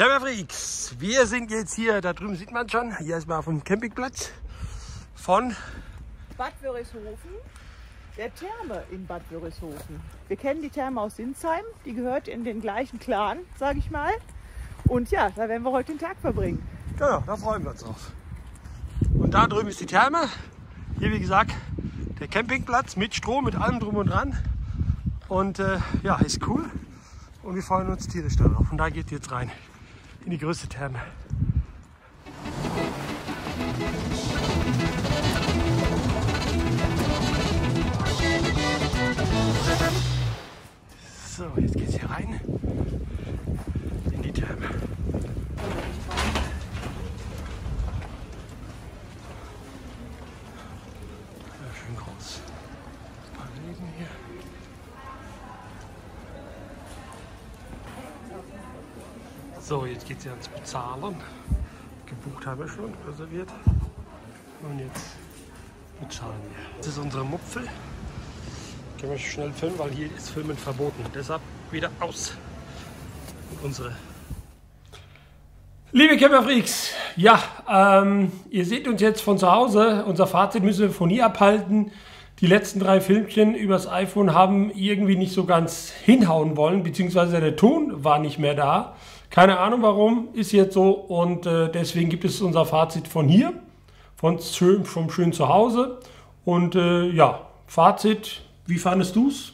Freaks, wir sind jetzt hier, da drüben sieht man schon, hier ist mal auf dem Campingplatz von Bad Wörishofen, der Therme in Bad Wörishofen. Wir kennen die Therme aus Sinsheim, die gehört in den gleichen Clan, sage ich mal. Und ja, da werden wir heute den Tag verbringen. Genau, da freuen wir uns drauf. Und da drüben ist die Therme. Hier, wie gesagt, der Campingplatz mit Strom, mit allem drum und dran. Und äh, ja, ist cool. Und wir freuen uns tierisch darauf. Und da geht jetzt rein in die größte Therme. So, jetzt geht's hier rein in die Therme. Schön groß. Ein paar Läden hier. So, jetzt geht es ja ans Bezahlen. Gebucht haben wir schon, reserviert. Und jetzt bezahlen wir. Das ist unsere Mupfel. Können wir schnell filmen, weil hier ist Filmen verboten. Deshalb wieder aus. Und unsere. Liebe Camperfreaks, ja, ähm, ihr seht uns jetzt von zu Hause. Unser Fazit müssen wir von hier abhalten. Die letzten drei Filmchen übers iPhone haben irgendwie nicht so ganz hinhauen wollen, beziehungsweise der Ton war nicht mehr da. Keine Ahnung warum, ist jetzt so und äh, deswegen gibt es unser Fazit von hier, von schön, vom schönen Zuhause. Und äh, ja, Fazit, wie fandest du es?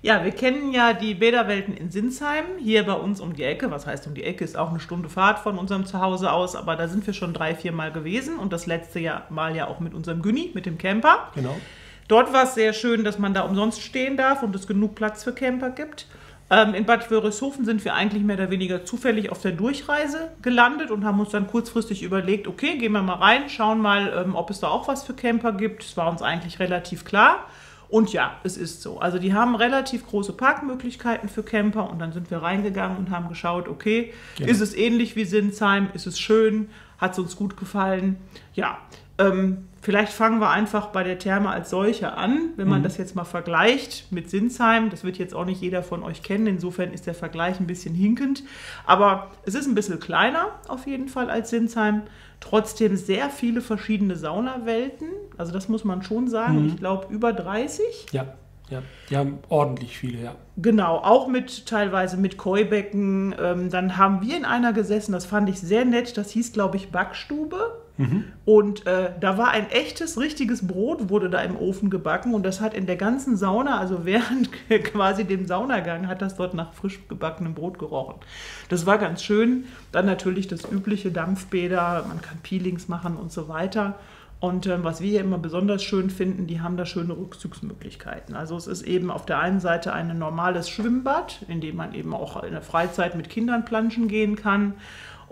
Ja, wir kennen ja die Bäderwelten in Sinsheim, hier bei uns um die Ecke. Was heißt um die Ecke? Ist auch eine Stunde Fahrt von unserem Zuhause aus, aber da sind wir schon drei, vier Mal gewesen und das letzte Mal ja auch mit unserem Günni, mit dem Camper. Genau. Dort war es sehr schön, dass man da umsonst stehen darf und es genug Platz für Camper gibt. Ähm, in Bad Wörishofen sind wir eigentlich mehr oder weniger zufällig auf der Durchreise gelandet und haben uns dann kurzfristig überlegt, okay, gehen wir mal rein, schauen mal, ähm, ob es da auch was für Camper gibt. Es war uns eigentlich relativ klar. Und ja, es ist so. Also die haben relativ große Parkmöglichkeiten für Camper und dann sind wir reingegangen und haben geschaut, okay, Genau. ist es ähnlich wie Sinsheim, ist es schön, hat es uns gut gefallen. Ja, ähm, vielleicht fangen wir einfach bei der Therme als solche an, wenn man das jetzt mal vergleicht mit Sinsheim. Das wird jetzt auch nicht jeder von euch kennen, insofern ist der Vergleich ein bisschen hinkend. Aber es ist ein bisschen kleiner auf jeden Fall als Sinsheim. Trotzdem sehr viele verschiedene Saunawelten. Also das muss man schon sagen. Ich glaube über 30. Ja, ja, die haben ordentlich viele, ja. Genau, auch mit teilweise mit Keubecken. Ähm, dann haben wir in einer gesessen, das fand ich sehr nett. Das hieß, glaube ich, Backstube. Und äh, da war ein echtes, richtiges Brot, wurde da im Ofen gebacken. Und das hat in der ganzen Sauna, also während quasi dem Saunagang, hat das dort nach frisch gebackenem Brot gerochen. Das war ganz schön. Dann natürlich das übliche Dampfbäder, man kann Peelings machen und so weiter. Und ähm, was wir hier immer besonders schön finden, die haben da schöne Rückzugsmöglichkeiten. Also es ist eben auf der einen Seite ein normales Schwimmbad, in dem man eben auch in der Freizeit mit Kindern planschen gehen kann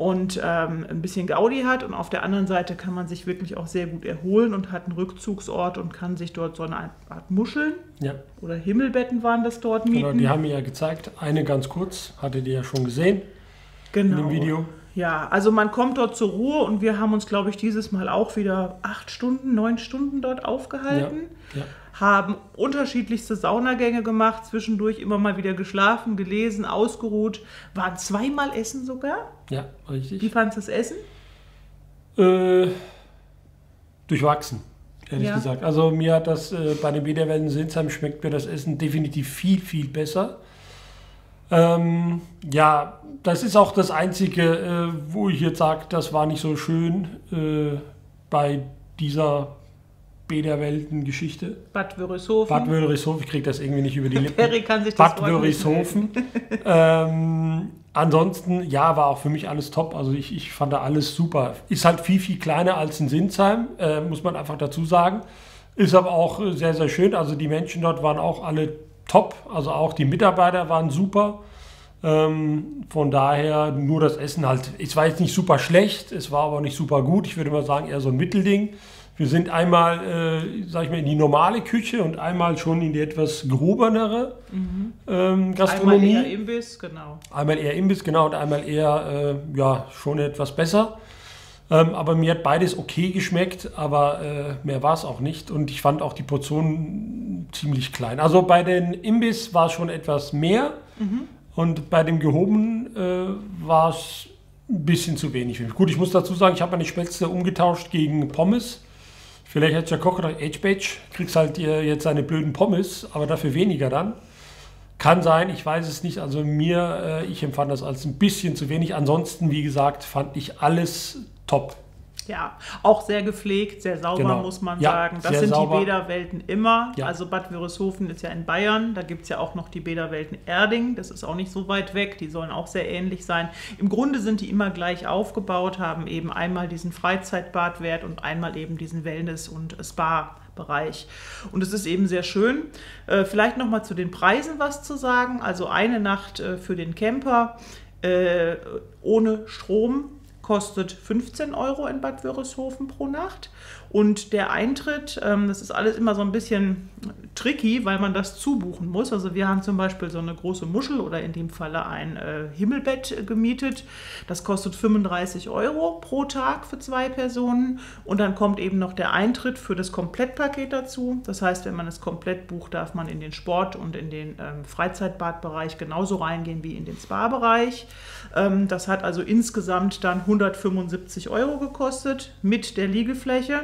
und ähm, ein bisschen Gaudi hat. Und auf der anderen Seite kann man sich wirklich auch sehr gut erholen und hat einen Rückzugsort und kann sich dort so eine Art Muscheln Ja, oder Himmelbetten waren das dort mieten. genau, die haben mir ja gezeigt. Eine ganz kurz, hattet ihr ja schon gesehen genau. in dem Video. Ja, also man kommt dort zur Ruhe und wir haben uns, glaube ich, dieses Mal auch wieder acht Stunden, neun Stunden dort aufgehalten. Ja, Haben unterschiedlichste Saunagänge gemacht, zwischendurch immer mal wieder geschlafen, gelesen, ausgeruht. Waren zweimal essen sogar. ja, Wie richtig. fandest du das Essen? Äh, durchwachsen, ehrlich Ja. gesagt. Also mir hat das äh, bei den Bäderwellen Sinsheim schmeckt mir das Essen definitiv viel, viel besser. Ähm, ja, das ist auch das Einzige, äh, wo ich jetzt sage, das war nicht so schön äh, bei dieser Bäderwelten-Geschichte. Bad Wörishofen. Bad Wörishofen, ich kriege das irgendwie nicht über die Lippen. Perry kann sich das Bad Wort nicht Wörishofen. ähm, ansonsten, ja, war auch für mich alles top. Also ich, ich fand da alles super. Ist halt viel, viel kleiner als in Sinsheim, äh, muss man einfach dazu sagen. Ist aber auch äh, sehr, sehr schön. Also die Menschen dort waren auch alle top. Also auch die Mitarbeiter waren super. Ähm, von daher nur das Essen halt. Es war jetzt nicht super schlecht, es war aber nicht super gut. Ich würde mal sagen, eher so ein Mittelding. Wir sind einmal, äh, sag ich mal, in die normale Küche und einmal schon in die etwas gehobenere ähm, Einmal Gastronomie. eher Imbiss, genau. Einmal eher Imbiss, genau, und einmal eher, äh, ja, schon etwas besser. Ähm, aber mir hat beides okay geschmeckt, aber äh, mehr war es auch nicht. Und ich fand auch die Portionen ziemlich klein. Also bei den Imbiss war es schon etwas mehr. Und bei dem gehobenen äh, war es ein bisschen zu wenig. Gut, ich muss dazu sagen, ich habe meine Spätzle umgetauscht gegen Pommes. Vielleicht hat der Koch gedacht, H-Batch, kriegst halt jetzt seine blöden Pommes, aber dafür weniger dann. Kann sein, ich weiß es nicht. Also mir, äh, ich empfand das als ein bisschen zu wenig. Ansonsten, wie gesagt, fand ich alles top. Ja, auch sehr gepflegt, sehr sauber, genau. muss man ja, sagen. Das sind sauber. die Bäderwelten immer. Ja. Also Bad Wörishofen ist ja in Bayern. Da gibt es ja auch noch die Bäderwelten Erding. Das ist auch nicht so weit weg. Die sollen auch sehr ähnlich sein. Im Grunde sind die immer gleich aufgebaut, haben eben einmal diesen Freizeitbadwert und einmal eben diesen Wellness- und Spa-Bereich. Und es ist eben sehr schön. Äh, vielleicht nochmal zu den Preisen was zu sagen. Also eine Nacht äh, für den Camper äh, ohne Strom kostet 15 Euro in Bad Wörishofen pro Nacht. Und der Eintritt, ähm, das ist alles immer so ein bisschen tricky, weil man das zubuchen muss. Also wir haben zum Beispiel so eine große Muschel oder in dem Falle ein äh, Himmelbett gemietet. Das kostet 35 Euro pro Tag für zwei Personen. Und dann kommt eben noch der Eintritt für das Komplettpaket dazu. Das heißt, wenn man es komplett bucht, darf man in den Sport- und in den ähm, Freizeitbadbereich genauso reingehen wie in den Spa-Bereich. Ähm, das hat also insgesamt dann 175 Euro gekostet mit der Liegefläche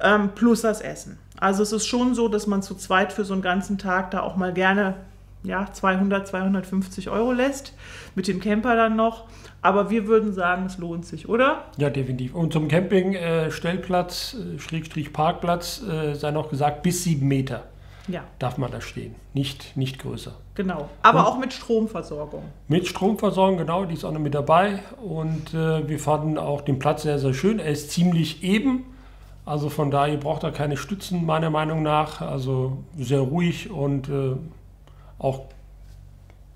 ähm, plus das Essen. Also es ist schon so, dass man zu zweit für so einen ganzen Tag da auch mal gerne ja, 200, 250 Euro lässt, mit dem Camper dann noch. Aber wir würden sagen, es lohnt sich, oder? Ja, definitiv. Und zum Campingstellplatz, äh, Schrägstrich Parkplatz, äh, sei noch gesagt, bis sieben Meter ja. darf man da stehen. Nicht, nicht größer. Genau. Aber Und auch mit Stromversorgung. Mit Stromversorgung, genau, die ist auch noch mit dabei. Und äh, wir fanden auch den Platz sehr, sehr schön. Er ist ziemlich eben. Also von daher, ihr braucht da keine Stützen, meiner Meinung nach. Also sehr ruhig und äh, auch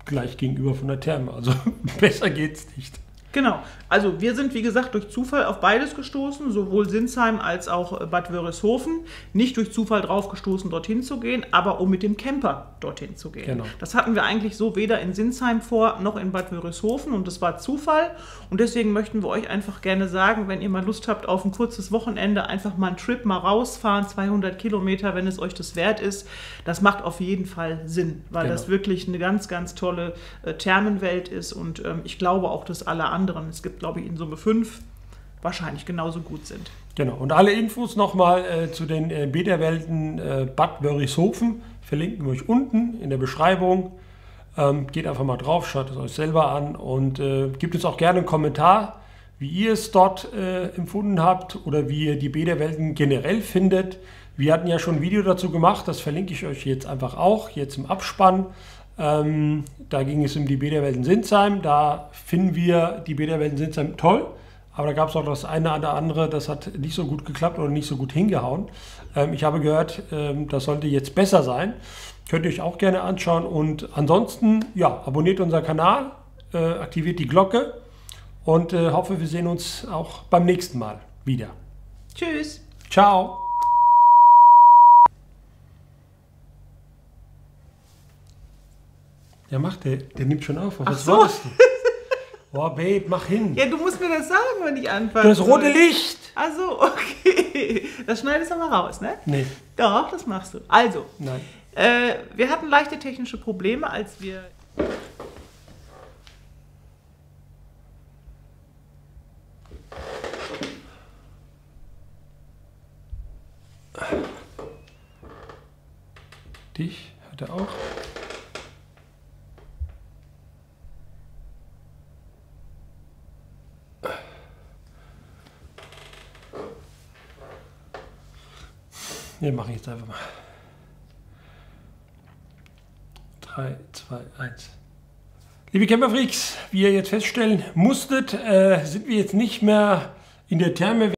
gleich gegenüber von der Therme. Also besser geht's nicht. Genau. Also wir sind, wie gesagt, durch Zufall auf beides gestoßen, sowohl Sinsheim als auch Bad Wörishofen. Nicht durch Zufall drauf gestoßen, dorthin zu gehen, aber um mit dem Camper dorthin zu gehen. Genau. Das hatten wir eigentlich so weder in Sinsheim vor, noch in Bad Wörishofen und das war Zufall. Und deswegen möchten wir euch einfach gerne sagen, wenn ihr mal Lust habt auf ein kurzes Wochenende, einfach mal einen Trip mal rausfahren, 200 Kilometer, wenn es euch das wert ist. Das macht auf jeden Fall Sinn, weil genau. das wirklich eine ganz, ganz tolle äh, Thermenwelt ist und ähm, ich glaube auch, dass alle anderen anderen, es gibt glaube ich in Summe fünf, wahrscheinlich genauso gut sind. Genau, und alle Infos nochmal äh, zu den äh, Bäderwelten äh, Bad Wörishofen verlinken wir euch unten in der Beschreibung. Ähm, geht einfach mal drauf, schaut es euch selber an und äh, gebt uns auch gerne einen Kommentar, wie ihr es dort äh, empfunden habt oder wie ihr die Bäderwelten generell findet. Wir hatten ja schon ein Video dazu gemacht, das verlinke ich euch jetzt einfach auch, jetzt im Abspann. Ähm, da ging es um die Bäderwelten Sinsheim. Da finden wir die Bäderwelten Sinsheim toll. Aber da gab es auch das eine oder andere, das hat nicht so gut geklappt oder nicht so gut hingehauen. Ähm, ich habe gehört, ähm, das sollte jetzt besser sein. Könnt ihr euch auch gerne anschauen. Und ansonsten, ja, abonniert unseren Kanal, äh, aktiviert die Glocke und äh, hoffe, wir sehen uns auch beim nächsten Mal wieder. Tschüss. Ciao. Ja, mach der. Der nimmt schon auf. Was so. du? Boah, Babe, mach hin. Ja, du musst mir das sagen, wenn ich anfange. Das rote Licht. Also, okay. Das schneidest du mal raus, ne? Nee. Doch, das machst du. Also. Nein. Äh, wir hatten leichte technische Probleme, als wir. Dich hat er auch. Wir machen jetzt einfach mal. 3, 2, 1. Liebe Camperfreaks, wie ihr jetzt feststellen musstet, äh, sind wir jetzt nicht mehr in der Therme.